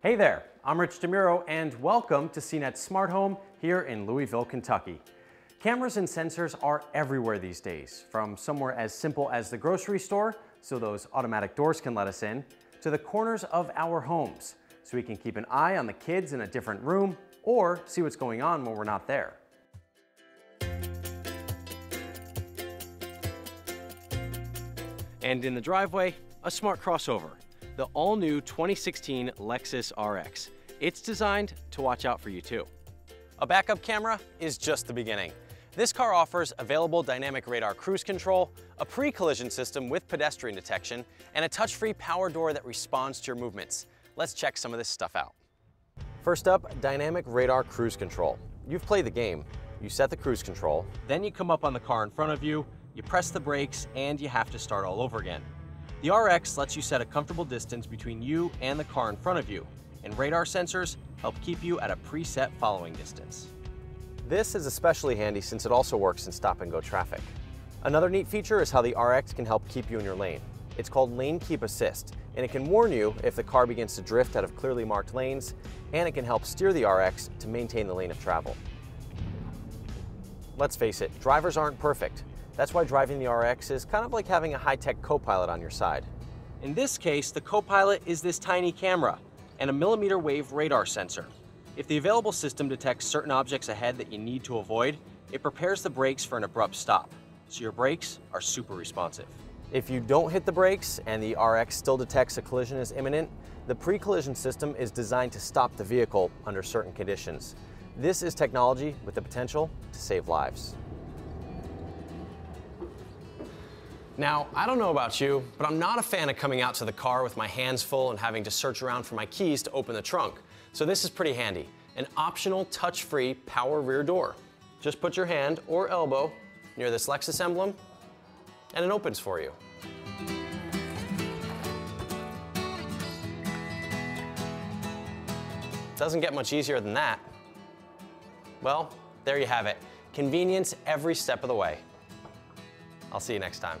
Hey there, I'm Rich DeMuro and welcome to CNET Smart Home here in Louisville, Kentucky. Cameras and sensors are everywhere these days, from somewhere as simple as the grocery store, so those automatic doors can let us in, to the corners of our homes, so we can keep an eye on the kids in a different room or see what's going on when we're not there. And in the driveway, a smart crossover, the all-new 2016 Lexus RX. It's designed to watch out for you too. A backup camera is just the beginning. This car offers available dynamic radar cruise control, a pre-collision system with pedestrian detection, and a touch-free power door that responds to your movements. Let's check some of this stuff out. First up, dynamic radar cruise control. You've played the game. You set the cruise control, then you come up on the car in front of you, you press the brakes, and you have to start all over again. The RX lets you set a comfortable distance between you and the car in front of you, and radar sensors help keep you at a preset following distance. This is especially handy since it also works in stop and go traffic. Another neat feature is how the RX can help keep you in your lane. It's called Lane Keep Assist, and it can warn you if the car begins to drift out of clearly marked lanes, and it can help steer the RX to maintain the lane of travel. Let's face it, drivers aren't perfect. That's why driving the RX is kind of like having a high-tech co-pilot on your side. In this case, the co-pilot is this tiny camera and a millimeter wave radar sensor. If the available system detects certain objects ahead that you need to avoid, it prepares the brakes for an abrupt stop, so your brakes are super responsive. If you don't hit the brakes and the RX still detects a collision is imminent, the pre-collision system is designed to stop the vehicle under certain conditions. This is technology with the potential to save lives. Now, I don't know about you, but I'm not a fan of coming out to the car with my hands full and having to search around for my keys to open the trunk. So this is pretty handy, an optional touch-free power rear door. Just put your hand or elbow near this Lexus emblem and it opens for you. Doesn't get much easier than that. Well, there you have it. Convenience every step of the way. I'll see you next time.